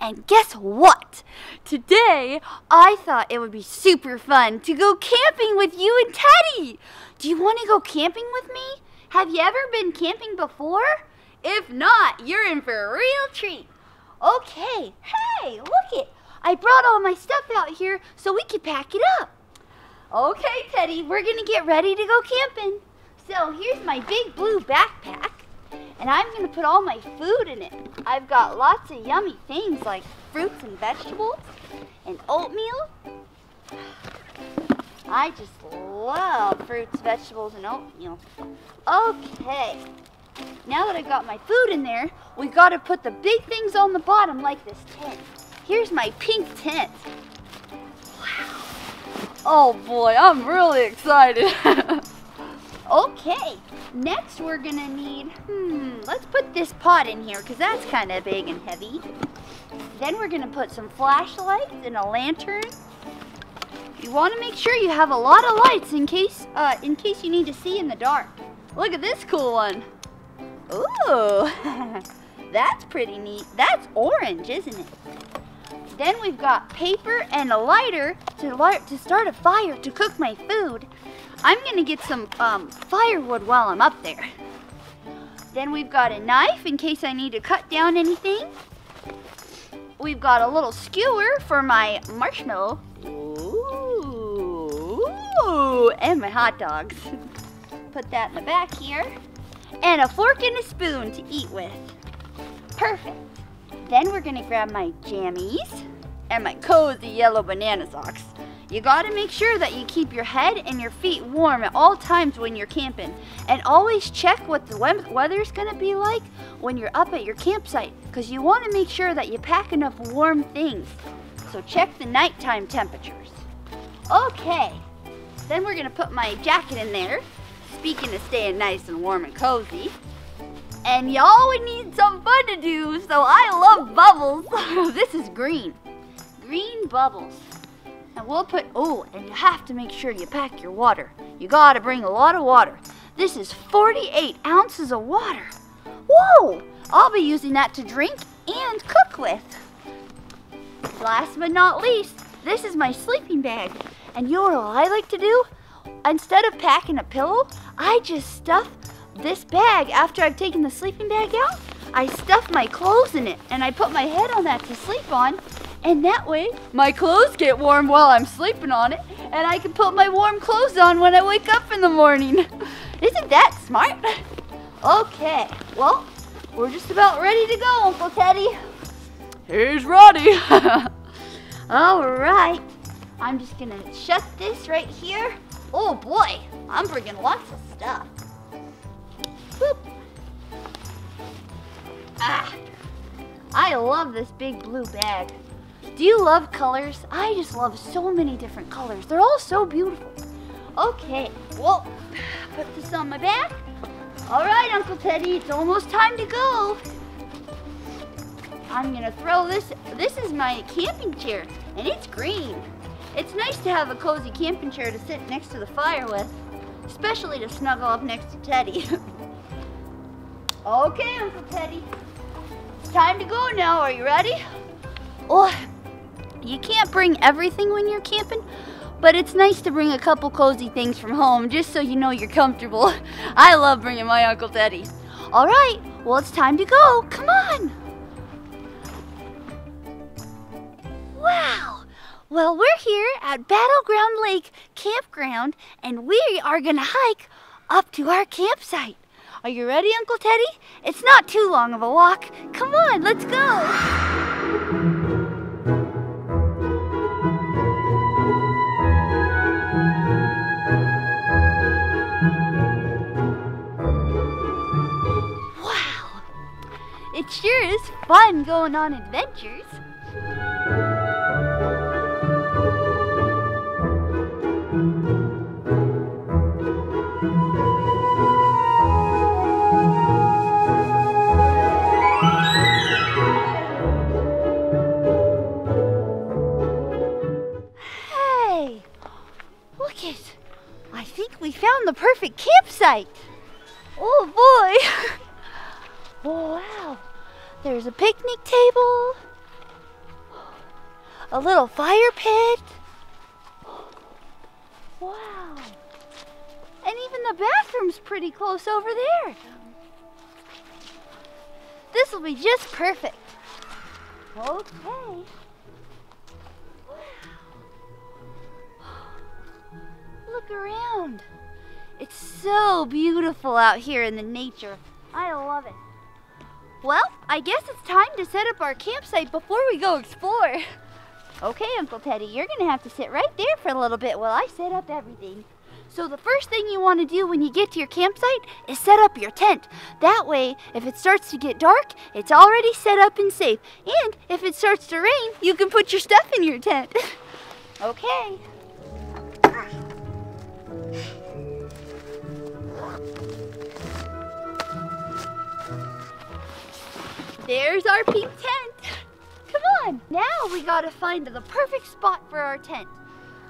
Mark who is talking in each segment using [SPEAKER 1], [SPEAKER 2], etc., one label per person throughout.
[SPEAKER 1] And guess what? Today, I thought it would be super fun to go camping with you and Teddy. Do you want to go camping with me? Have you ever been camping before? If not, you're in for a real treat. Okay, hey, look it. I brought all my stuff out here so we could pack it up. Okay, Teddy, we're gonna get ready to go camping. So here's my big blue backpack, and I'm gonna put all my food in it. I've got lots of yummy things like fruits and vegetables and oatmeal. I just love fruits, vegetables, and oatmeal. Okay, now that I've got my food in there, we gotta put the big things on the bottom like this tent. Here's my pink tent. Wow. Oh boy, I'm really excited. okay, next we're gonna need, hmm, let's put this pot in here because that's kind of big and heavy. Then we're gonna put some flashlights and a lantern. You want to make sure you have a lot of lights in case, uh, in case you need to see in the dark. Look at this cool one. Ooh, that's pretty neat. That's orange, isn't it? Then we've got paper and a lighter to, light, to start a fire to cook my food. I'm gonna get some um, firewood while I'm up there. Then we've got a knife in case I need to cut down anything. We've got a little skewer for my marshmallow. Ooh, and my hot dogs. Put that in the back here. And a fork and a spoon to eat with. Perfect. Then we're gonna grab my jammies and my cozy yellow banana socks. You gotta make sure that you keep your head and your feet warm at all times when you're camping. And always check what the weather's gonna be like when you're up at your campsite because you wanna make sure that you pack enough warm things. So check the nighttime temperatures. Okay, then we're gonna put my jacket in there. Speaking of staying nice and warm and cozy. And y'all would need some fun to do, so I love bubbles. this is green. Green bubbles. And we'll put, oh, and you have to make sure you pack your water. You gotta bring a lot of water. This is 48 ounces of water. Whoa! I'll be using that to drink and cook with. Last but not least, this is my sleeping bag. And you know what I like to do? Instead of packing a pillow, I just stuff this bag, after I've taken the sleeping bag out, I stuff my clothes in it and I put my head on that to sleep on. And that way, my clothes get warm while I'm sleeping on it and I can put my warm clothes on when I wake up in the morning. Isn't that smart? Okay, well, we're just about ready to go, Uncle Teddy. Here's Roddy. All right, I'm just gonna shut this right here. Oh boy, I'm bringing lots of stuff. Boop. Ah, I love this big blue bag. Do you love colors? I just love so many different colors. They're all so beautiful. Okay, well, put this on my back. All right, Uncle Teddy, it's almost time to go. I'm gonna throw this, this is my camping chair, and it's green. It's nice to have a cozy camping chair to sit next to the fire with, especially to snuggle up next to Teddy. Okay, Uncle Teddy. It's time to go now. Are you ready? Oh, you can't bring everything when you're camping, but it's nice to bring a couple cozy things from home just so you know you're comfortable. I love bringing my Uncle Teddy. All right, well, it's time to go. Come on. Wow. Well, we're here at Battleground Lake Campground, and we are going to hike up to our campsite. Are you ready, Uncle Teddy? It's not too long of a walk. Come on, let's go. It sure is fun going on adventures. Hey, look it! I think we found the perfect campsite. Oh boy. wow. There's a picnic table. a little fire pit. Wow. And even the bathroom's pretty close over there. This will be just perfect. Okay. Look around. It's so beautiful out here in the nature. I love it. Well, I guess it's time to set up our campsite before we go explore. Okay, Uncle Teddy, you're gonna have to sit right there for a little bit while I set up everything. So the first thing you want to do when you get to your campsite is set up your tent. That way, if it starts to get dark, it's already set up and safe. And if it starts to rain, you can put your stuff in your tent. okay. There's our pink tent. Come on. Now we gotta find the perfect spot for our tent.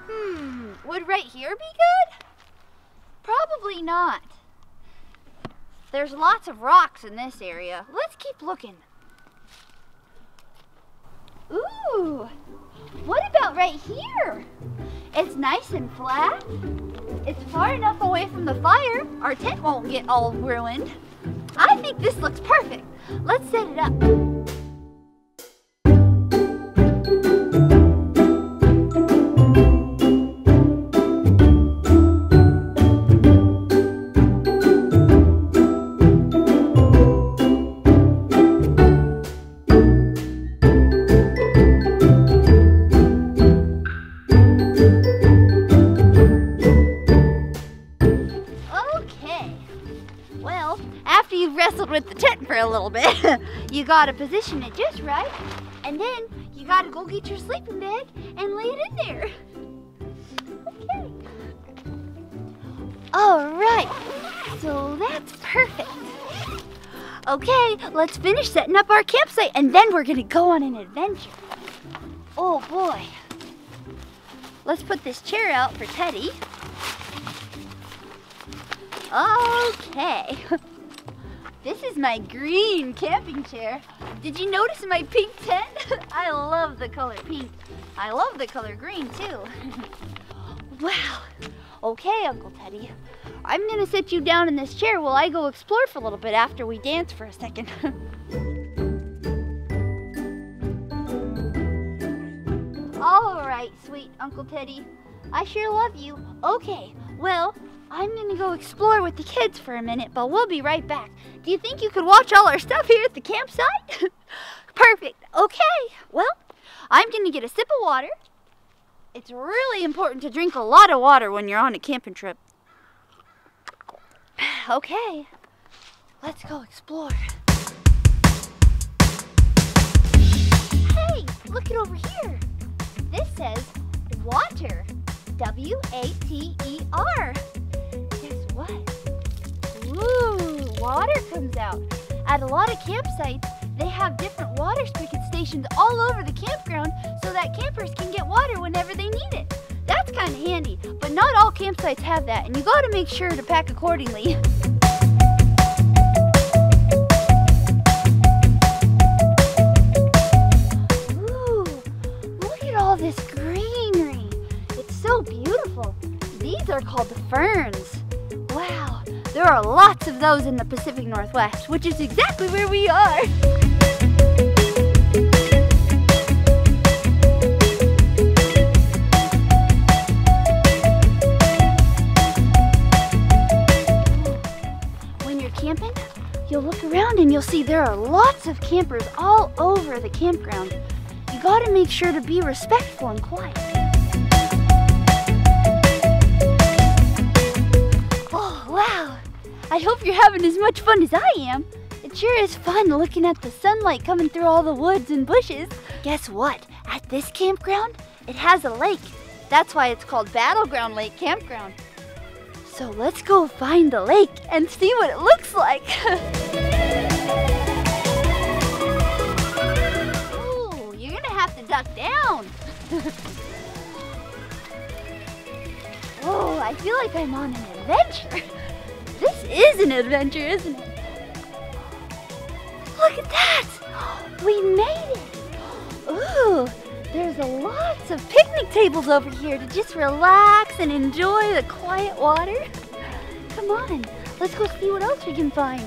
[SPEAKER 1] Hmm, would right here be good? Probably not. There's lots of rocks in this area. Let's keep looking. Ooh, what about right here? It's nice and flat. It's far enough away from the fire, our tent won't get all ruined. I think this looks perfect. Let's set it up. Gotta position it just right, and then you gotta go get your sleeping bag and lay it in there. Okay. All right, so that's perfect. Okay, let's finish setting up our campsite and then we're gonna go on an adventure. Oh boy. Let's put this chair out for Teddy. Okay. This is my green camping chair. Did you notice my pink tent? I love the color pink. I love the color green too. wow. Okay, Uncle Teddy. I'm gonna sit you down in this chair while I go explore for a little bit after we dance for a second. All right, sweet Uncle Teddy. I sure love you. Okay, well, I'm gonna go explore with the kids for a minute, but we'll be right back. Do you think you could watch all our stuff here at the campsite? Perfect. Okay. Well, I'm gonna get a sip of water. It's really important to drink a lot of water when you're on a camping trip. Okay. Let's go explore. Hey, look it over here. This says water. W-A-T-E-R what? Ooh, water comes out. At a lot of campsites, they have different water spigot stations all over the campground so that campers can get water whenever they need it. That's kind of handy, but not all campsites have that, and you gotta make sure to pack accordingly. those in the Pacific Northwest, which is exactly where we are. When you're camping, you'll look around and you'll see there are lots of campers all over the campground. You gotta make sure to be respectful and quiet. I hope you're having as much fun as I am. It sure is fun looking at the sunlight coming through all the woods and bushes. Guess what? At this campground, it has a lake. That's why it's called Battleground Lake Campground. So let's go find the lake and see what it looks like. Ooh, you're gonna have to duck down. oh, I feel like I'm on an adventure. Is an adventure, isn't it? Look at that! We made it! Ooh, There's a lots of picnic tables over here to just relax and enjoy the quiet water. Come on, let's go see what else we can find.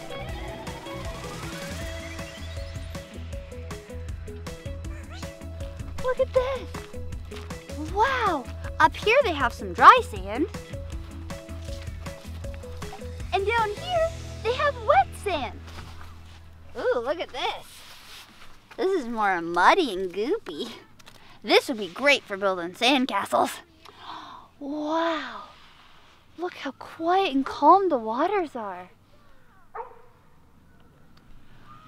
[SPEAKER 1] Look at this. Wow, up here they have some dry sand. And down here, they have wet sand. Ooh, look at this. This is more muddy and goopy. This would be great for building sandcastles. Wow. Look how quiet and calm the waters are.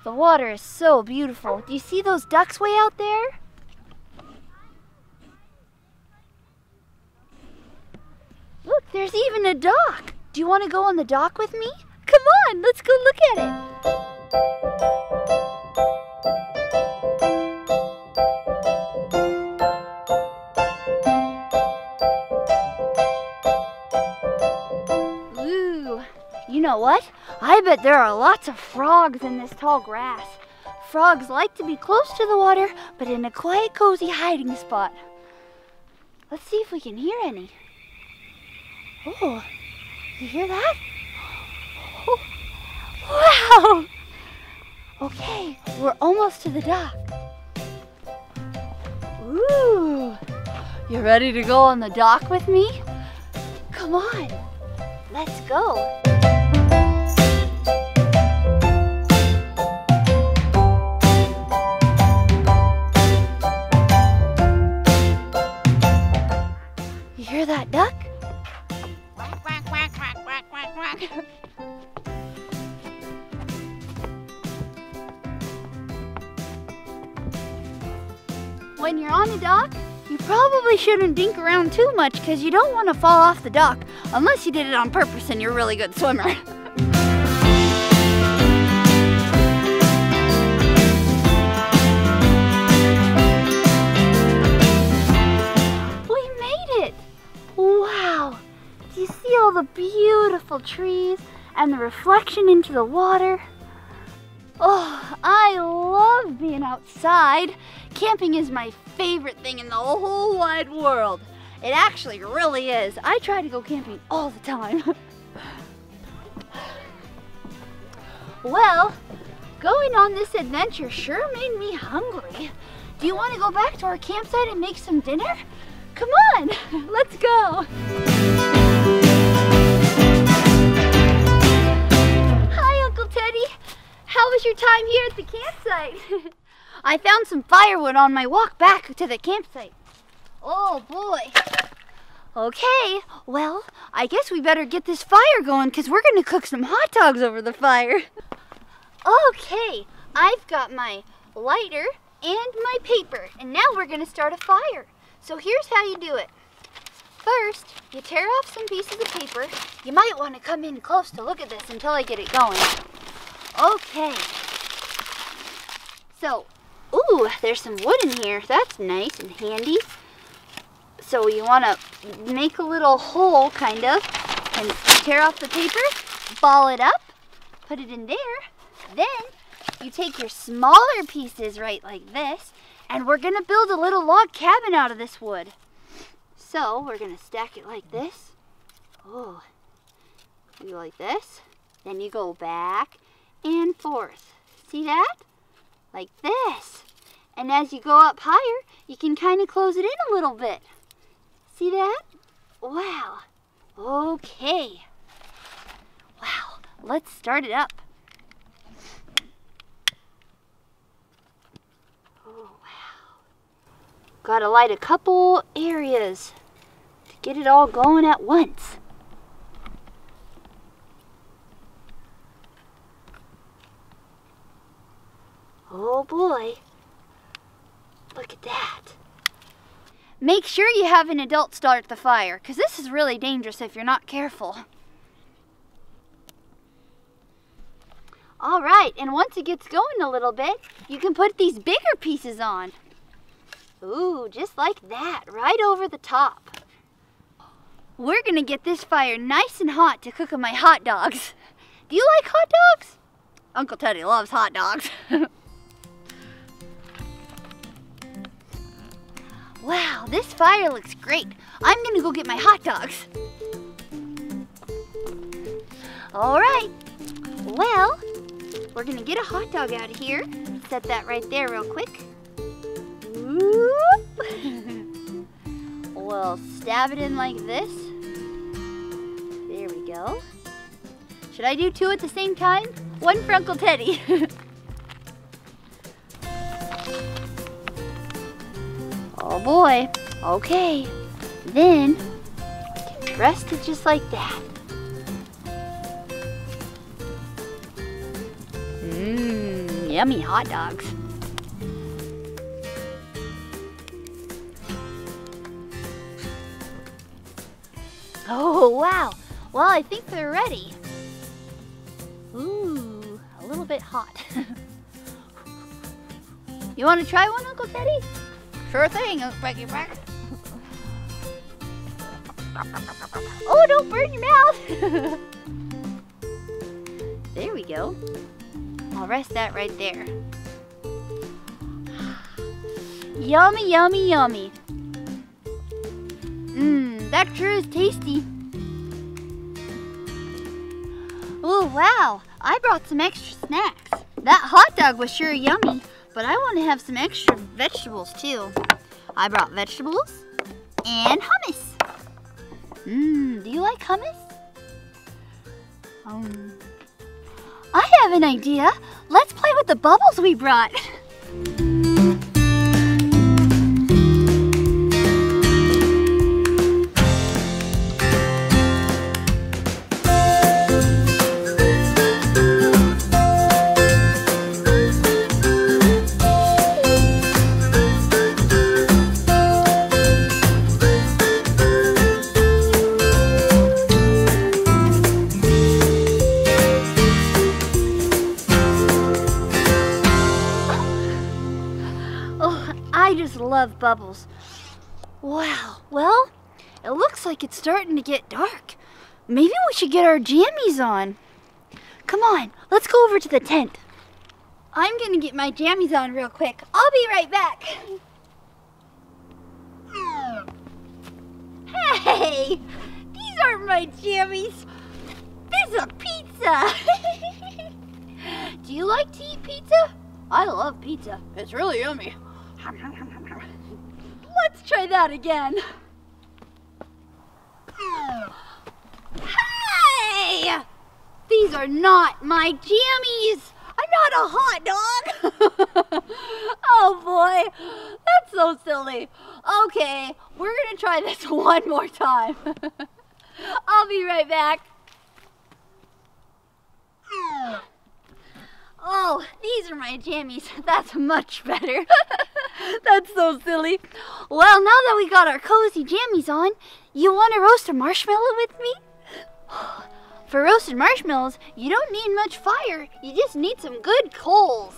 [SPEAKER 1] The water is so beautiful. Do you see those ducks way out there? Look, there's even a dock. Do you want to go on the dock with me? Come on, let's go look at it. Ooh, you know what? I bet there are lots of frogs in this tall grass. Frogs like to be close to the water, but in a quiet, cozy hiding spot. Let's see if we can hear any. Oh, you hear that? Oh, wow! Okay, we're almost to the dock. Ooh, you ready to go on the dock with me? Come on, let's go. Shouldn't dink around too much because you don't want to fall off the dock unless you did it on purpose and you're a really good swimmer. We made it! Wow! Do you see all the beautiful trees and the reflection into the water. Oh, I love being outside. Camping is my favorite thing in the whole wide world. It actually really is. I try to go camping all the time. well, going on this adventure sure made me hungry. Do you want to go back to our campsite and make some dinner? Come on, let's go. Hi, Opterie. How was your time here at the campsite? I found some firewood on my walk back to the campsite. Oh boy. Okay, well, I guess we better get this fire going because we're going to cook some hot dogs over the fire. Okay, I've got my lighter and my paper, and now we're going to start a fire. So here's how you do it. First, you tear off some pieces of paper. You might want to come in close to look at this until I get it going. Okay. So, ooh, there's some wood in here. That's nice and handy. So you want to make a little hole, kind of, and tear off the paper, ball it up, put it in there. Then you take your smaller pieces right like this, and we're going to build a little log cabin out of this wood. So we're going to stack it like this. Oh, you like this. Then you go back and forth. See that? Like this. And as you go up higher, you can kind of close it in a little bit. See that? Wow. Okay. Wow. Let's start it up. Oh, wow. Gotta light a couple areas to get it all going at once. Oh boy. Look at that. Make sure you have an adult start the fire, because this is really dangerous if you're not careful. All right, and once it gets going a little bit, you can put these bigger pieces on. Ooh, just like that, right over the top. We're gonna get this fire nice and hot to cook my hot dogs. Do you like hot dogs? Uncle Teddy loves hot dogs. Wow, this fire looks great. I'm gonna go get my hot dogs. All right, well, we're gonna get a hot dog out of here. Set that right there real quick. we'll stab it in like this. There we go. Should I do two at the same time? One for Uncle Teddy. boy. Okay. Then, rest it just like that. Mmm, yummy hot dogs. Oh, wow. Well, I think they're ready. Ooh, a little bit hot. you want to try one, Uncle Teddy? Sure thing, uh, Back. Oh, don't burn your mouth. there we go. I'll rest that right there. yummy, yummy, yummy. Mmm, that sure is tasty. Oh, wow. I brought some extra snacks. That hot dog was sure yummy, but I want to have some extra vegetables too. I brought vegetables and hummus. Mmm, do you like hummus? Um, I have an idea. Let's play with the bubbles we brought. bubbles. Wow, well, it looks like it's starting to get dark. Maybe we should get our jammies on. Come on, let's go over to the tent. I'm gonna get my jammies on real quick. I'll be right back. Hey, these aren't my jammies. This is a pizza. Do you like to eat pizza? I love pizza. It's really yummy. Let's try that again. Hey! These are not my jammies. I'm not a hot dog. oh boy, that's so silly. Okay, we're gonna try this one more time. I'll be right back. Oh, these are my jammies. That's much better. That's so silly. Well, now that we got our cozy jammies on, you want to roast a marshmallow with me? For roasted marshmallows, you don't need much fire. You just need some good coals.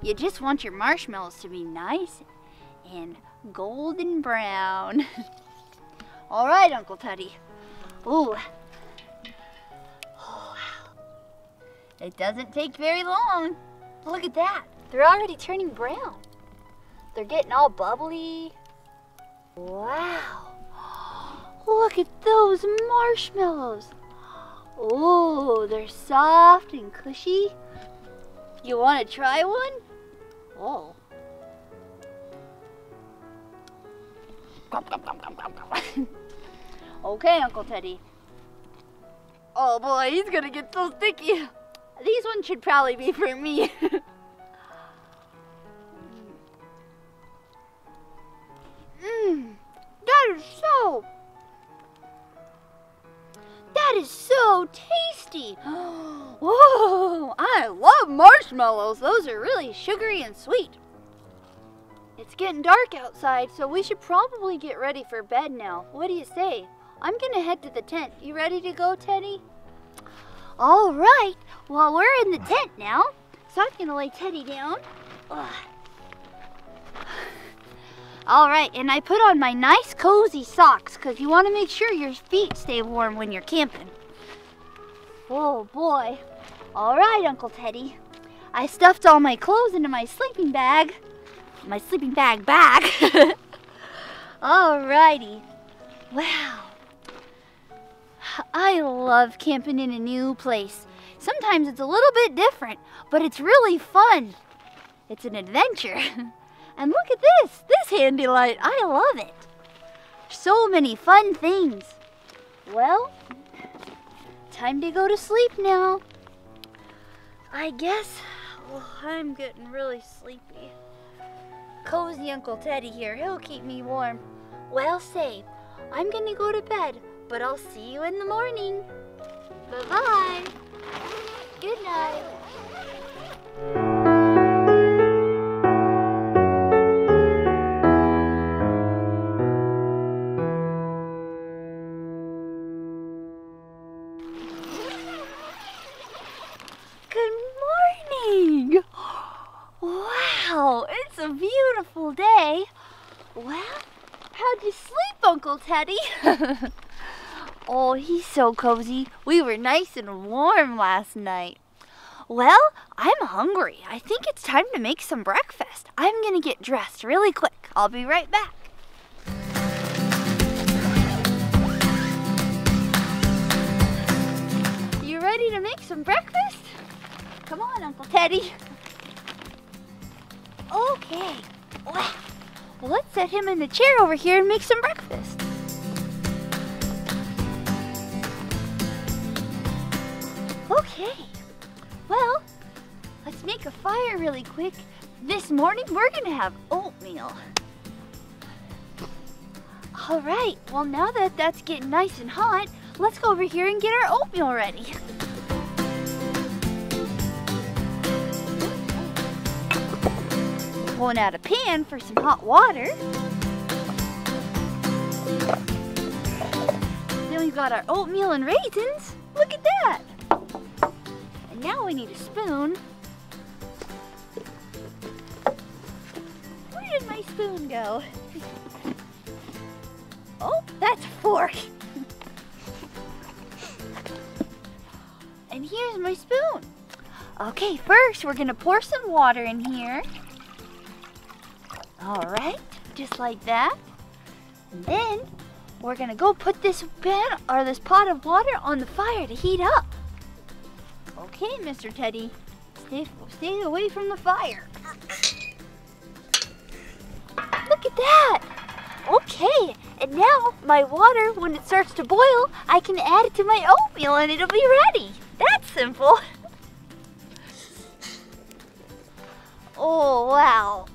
[SPEAKER 1] You just want your marshmallows to be nice and golden brown. All right, Uncle Teddy. Ooh. Oh, wow. It doesn't take very long. Look at that. They're already turning brown. They're getting all bubbly. Wow. Look at those marshmallows. Oh, they're soft and cushy. You want to try one? Oh. okay, Uncle Teddy. Oh boy, he's gonna get so sticky. These ones should probably be for me. marshmallows. Those are really sugary and sweet. It's getting dark outside, so we should probably get ready for bed now. What do you say? I'm gonna head to the tent. You ready to go, Teddy? All right. Well, we're in the tent now, so I'm gonna lay Teddy down. Ugh. All right, and I put on my nice cozy socks because you want to make sure your feet stay warm when you're camping. Oh boy. All right, Uncle Teddy. I stuffed all my clothes into my sleeping bag. My sleeping bag bag. Alrighty. Wow. I love camping in a new place. Sometimes it's a little bit different, but it's really fun. It's an adventure. and look at this, this handy light. I love it. So many fun things. Well, time to go to sleep now. I guess well, I'm getting really sleepy. Cozy Uncle Teddy here. He'll keep me warm. Well, say, I'm gonna go to bed, but I'll see you in the morning. Bye-bye. Good night. Uncle Teddy? oh, he's so cozy. We were nice and warm last night. Well, I'm hungry. I think it's time to make some breakfast. I'm gonna get dressed really quick. I'll be right back. You ready to make some breakfast? Come on, Uncle Teddy. Okay. Well, let's set him in the chair over here and make some breakfast. Okay. Well, let's make a fire really quick. This morning, we're going to have oatmeal. All right. Well, now that that's getting nice and hot, let's go over here and get our oatmeal ready. Pulling out a pan for some hot water. Then we've got our oatmeal and raisins. Look at that. And now we need a spoon. Where did my spoon go? Oh, that's a fork. and here's my spoon. Okay, first we're gonna pour some water in here. All right, just like that. And then we're gonna go put this pan or this pot of water on the fire to heat up. Okay, Mr. Teddy, stay, stay away from the fire. Look at that. Okay, and now my water, when it starts to boil, I can add it to my oatmeal and it'll be ready. That's simple. Oh, wow.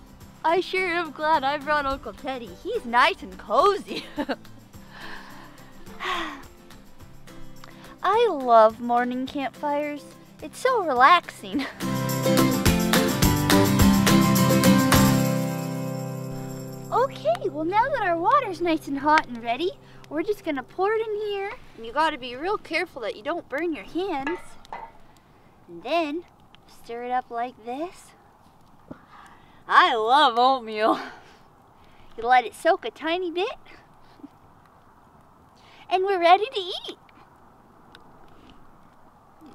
[SPEAKER 1] I sure am glad I brought Uncle Teddy. He's nice and cozy. I love morning campfires. It's so relaxing. Okay, well now that our water's nice and hot and ready, we're just gonna pour it in here. And you gotta be real careful that you don't burn your hands. And then stir it up like this. I love oatmeal. You let it soak a tiny bit. And we're ready to eat.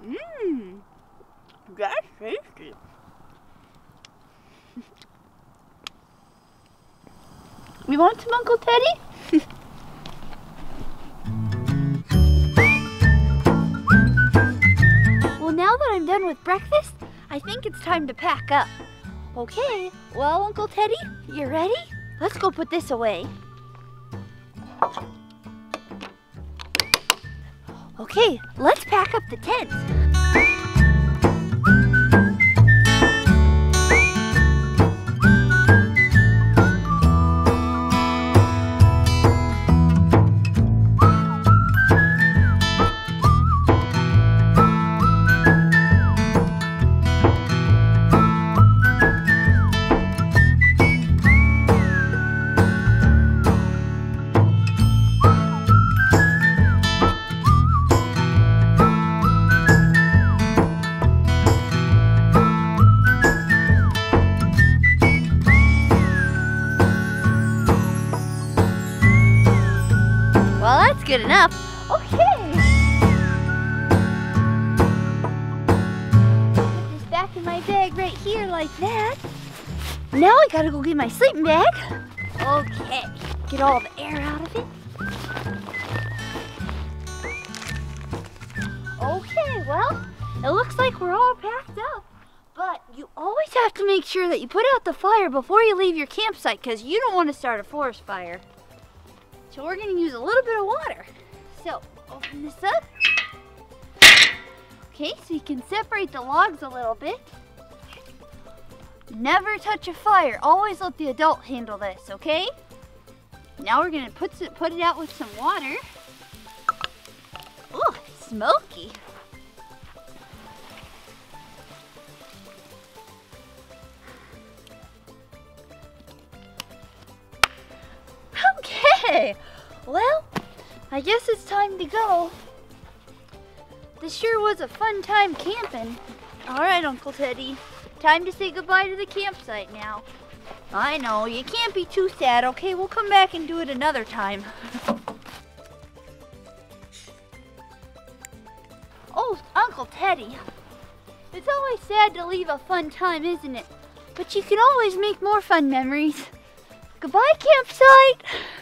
[SPEAKER 1] Mmm, that's tasty. We want some, Uncle Teddy? well, now that I'm done with breakfast, I think it's time to pack up. Okay, well, Uncle Teddy, you ready? Let's go put this away. Okay, let's pack up the tent. Good enough. Oh, okay. Put this back in my bag right here like that. Now I gotta go get my sleeping bag. Okay. Get all the air out of it. Okay, well, it looks like we're all packed up. But you always have to make sure that you put out the fire before you leave your campsite because you don't want to start a forest fire. So we're to use a little bit of water. So open this up. Okay, so you can separate the logs a little bit. Never touch a fire. Always let the adult handle this, okay? Now we're gonna put it, put it out with some water. Ooh, smoky. Okay, well, I guess it's time to go. This sure was a fun time camping. All right, Uncle Teddy, time to say goodbye to the campsite now. I know, you can't be too sad, okay? We'll come back and do it another time. oh, Uncle Teddy. It's always sad to leave a fun time, isn't it? But you can always make more fun memories. Goodbye, campsite!